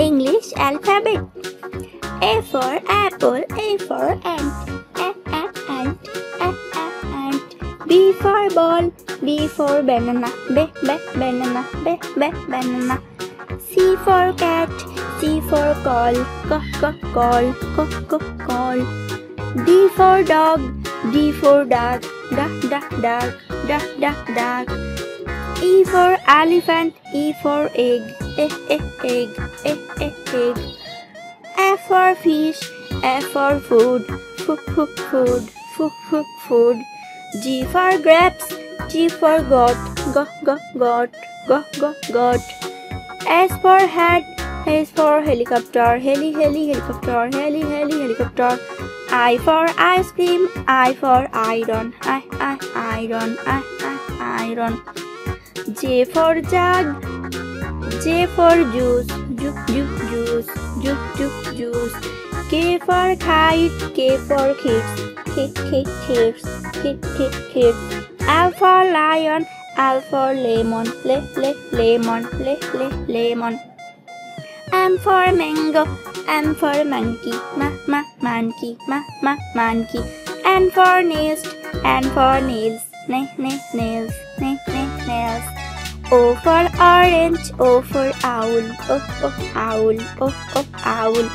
English alphabet. A for apple, A for ant, A, A, ant, A, A, ant. B for ball, B for banana, B, B, banana, B, B, banana. C for cat, C for call, C, C, call, C, C, call. D for dog, D for dog, D, D, dog, D, D, dog. E for elephant, E for egg, E, E, egg, E, E, egg. F for fish, F for food, F, F, food, F, F, food. G for grapes, G for goat, G, G, goat, G, G, goat. S for hat, S for helicopter, heli, heli, helicopter, heli, heli, helicopter. I for ice cream, I for iron, I, I, iron, I, I, iron. J for jug, J for juice, ju, ju, juice, ju, ju, juice. K for kite, K for kids, K, K, kids, K, K, kids. L for lion, L for lemon, le, le, lemon, le, le, lemon. M for mango, M for monkey, ma, ma, monkey, ma, ma, monkey. N for nest, N for nails, ne, ne, nails, ne, ne, nails. O for orange, O for owl, O, O, owl, O, O, owl.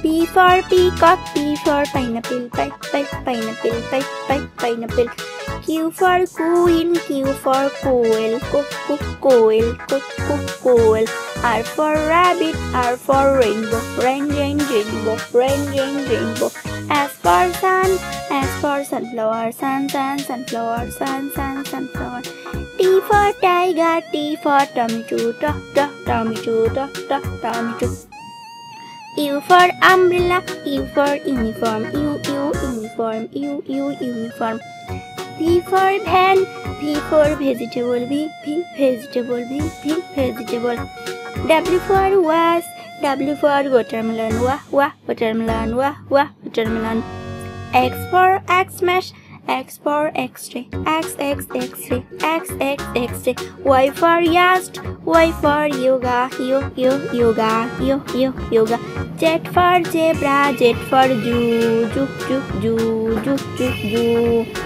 P for peacock, P for pineapple, pi, pi, pineapple, pi, pi, pineapple. Q for queen, Q for quail, co, co, quail, co, co, quail. R for rabbit, R for rainbow, rain, rain, rainbow, rain, rain, rainbow. S for sun, S for sunflower, sun, sun, sunflower, sun, sun, sunflower. T for tiger, T for tomato, to, to, tomato, to, to, tomato. U for umbrella, U for uniform, U, U, uniform, U, U, uniform. V for van, V for vegetable, V, V, vegetable, V, V, vegetable. W for was, W for watermelon, wa, wa, watermelon, wa, wa, watermelon. X for Xmas, X for X-ray, X, X, X-ray, X, X, X-ray. Y for yast, Y for yoga, yo, yo, yoga, yo, yo, yoga. Z for zebra, Z for zoo, zoo, zoo, zoo, zoo, zoo, zoo.